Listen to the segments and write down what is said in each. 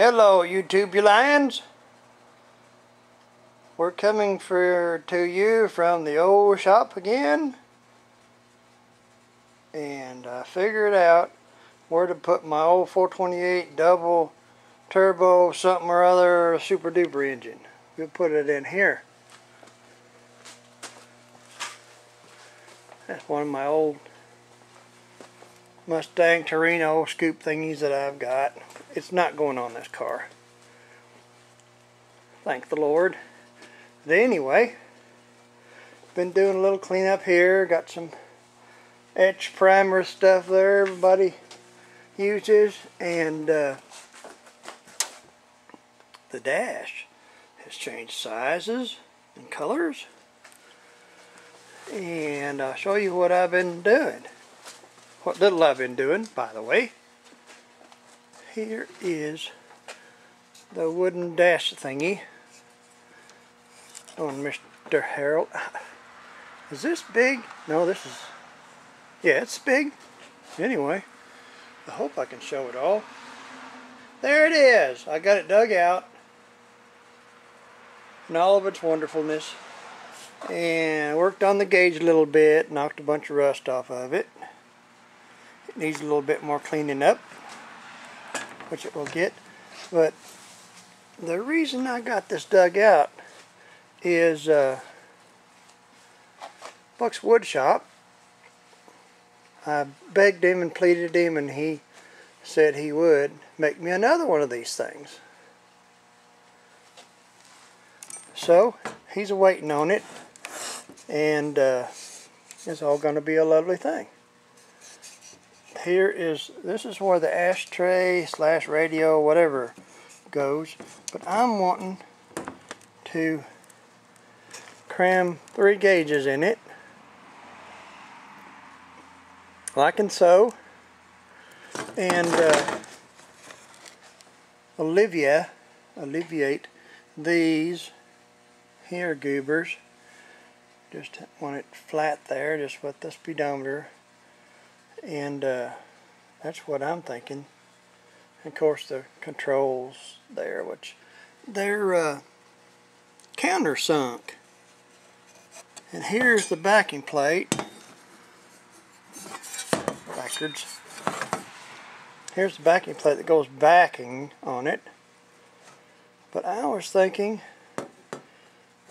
Hello, YouTube you lions. We're coming for to you from the old shop again. And I figured out where to put my old 428 double turbo something or other super duper engine. We'll put it in here. That's one of my old Mustang Torino scoop thingies that I've got. It's not going on this car. Thank the Lord. But anyway, been doing a little cleanup here. Got some etch primer stuff there everybody uses. And uh, the dash has changed sizes and colors. And I'll show you what I've been doing what little I've been doing, by the way. Here is the wooden dash thingy on Mr. Harold. Is this big? No, this is, yeah, it's big. Anyway, I hope I can show it all. There it is. I got it dug out in all of its wonderfulness and worked on the gauge a little bit, knocked a bunch of rust off of it needs a little bit more cleaning up, which it will get. But the reason I got this dug out is uh, Buck's Wood Shop. I begged him and pleaded him, and he said he would make me another one of these things. So he's waiting on it, and uh, it's all going to be a lovely thing here is, this is where the ashtray slash radio, whatever goes. But I'm wanting to cram three gauges in it. Like and so. And uh, Olivia, alleviate these here goobers. Just want it flat there, just with the speedometer and uh, that's what I'm thinking. And of course the controls there which they're uh, countersunk. And here's the backing plate. Backwards. Here's the backing plate that goes backing on it. But I was thinking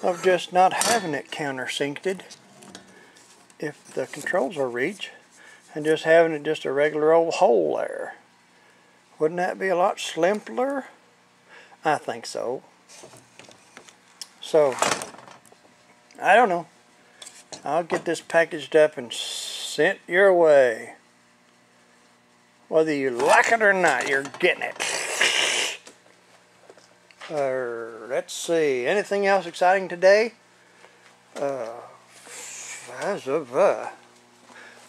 of just not having it countersinked if the controls are reach and just having it just a regular old hole there. Wouldn't that be a lot simpler? I think so. So, I don't know. I'll get this packaged up and sent your way. Whether you like it or not, you're getting it. Uh, let's see. Anything else exciting today? Uh, as of, uh,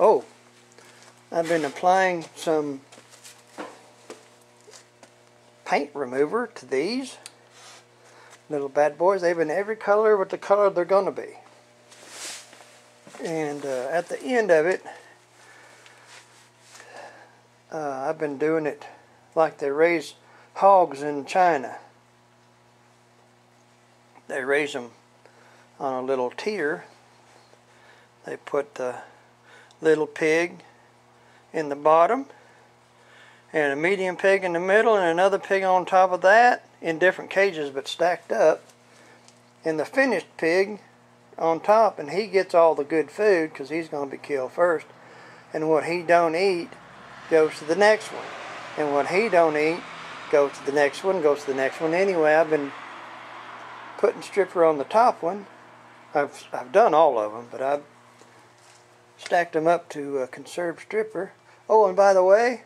oh, I've been applying some paint remover to these little bad boys. They've been every color with the color they're going to be. And uh, at the end of it, uh, I've been doing it like they raise hogs in China. They raise them on a little tier. They put the little pig in the bottom and a medium pig in the middle and another pig on top of that in different cages but stacked up. And the finished pig on top and he gets all the good food because he's going to be killed first. And what he don't eat goes to the next one. And what he don't eat goes to the next one goes to the next one. Anyway I've been putting stripper on the top one. I've, I've done all of them but I've stacked them up to uh, conserve stripper Oh, and by the way,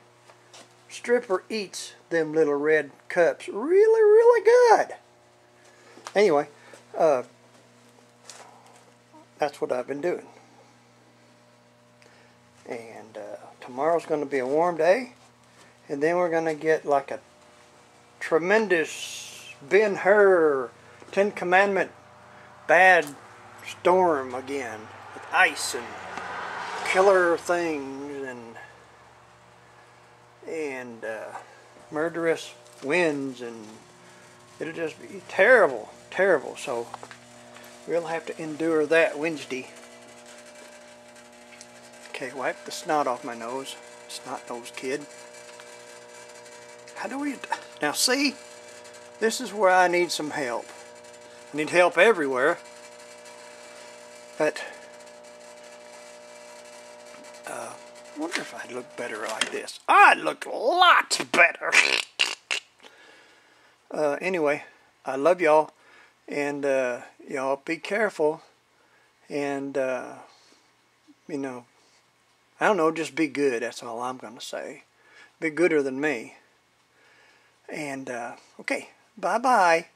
Stripper eats them little red cups really, really good. Anyway, uh, that's what I've been doing. And uh, tomorrow's going to be a warm day. And then we're going to get like a tremendous Ben Hur Ten Commandment bad storm again with ice and killer things and and uh, murderous winds and it'll just be terrible, terrible. So we'll have to endure that Wednesday. Okay, wipe the snot off my nose. Snot nose kid. How do we... Now see, this is where I need some help. I need help everywhere. But uh, I wonder if I'd look better like this. I'd look lots better. Uh, anyway, I love y'all, and uh, y'all be careful, and uh, you know, I don't know, just be good. That's all I'm gonna say. Be gooder than me. And uh, okay, bye bye.